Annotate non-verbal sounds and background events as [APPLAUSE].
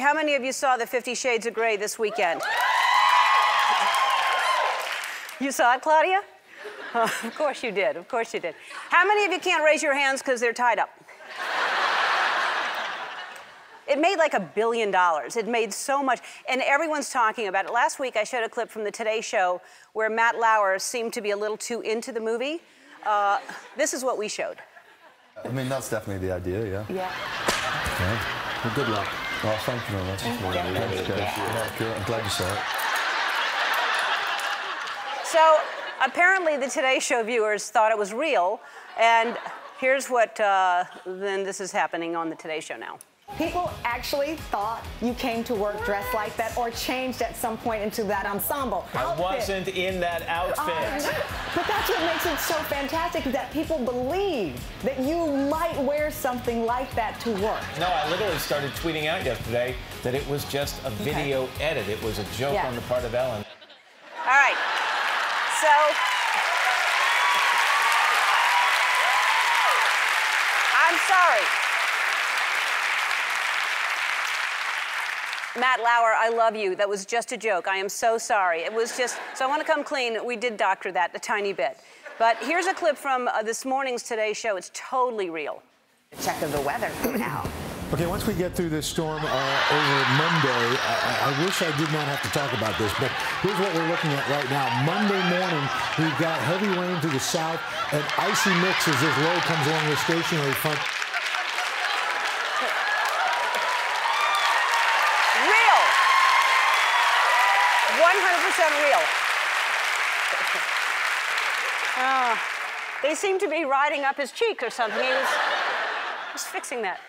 How many of you saw the Fifty Shades of Grey this weekend? You saw it, Claudia? of course you did. Of course you did. How many of you can't raise your hands because they're tied up? It made like a billion dollars. It made so much, and everyone's talking about it. Last week, I showed a clip from the Today Show where Matt Lauer seemed to be a little too into the movie. Uh, this is what we showed. I mean, that's definitely the idea, yeah. Yeah. Okay. Well, good luck. Oh, thank you very much. Thank you. Thanks, guys. Yeah, cool. I'm glad you saw it. So apparently, the Today Show viewers thought it was real, and here's what uh, then this is happening on the Today Show now. People actually thought you came to work dressed like that or changed at some point into that ensemble. I outfit. wasn't in that outfit. Uh, but that's what makes it so fantastic is that people believe that you might wear something like that to work. No, I literally started tweeting out yesterday that it was just a video edit. It was a joke Yeah. on the part of Ellen. All right. So. I'm sorry. Matt Lauer, I love you. That was just a joke. I am so sorry. It was just, so I want to come clean. We did doctor that a tiny bit. But here's a clip from uh, this morning's Today Show. It's totally real. Check of the weather [CLEARS THROAT] now. Okay, once we get through this storm uh, over Monday, I, I wish I did not have to talk about this, but here's what we're looking at right now. Monday morning, we've got heavy rain to the south and icy mix as this low comes along the stationary front. Real. 100% real. Ah, they seem to be riding up his cheek or something. He was just fixing that.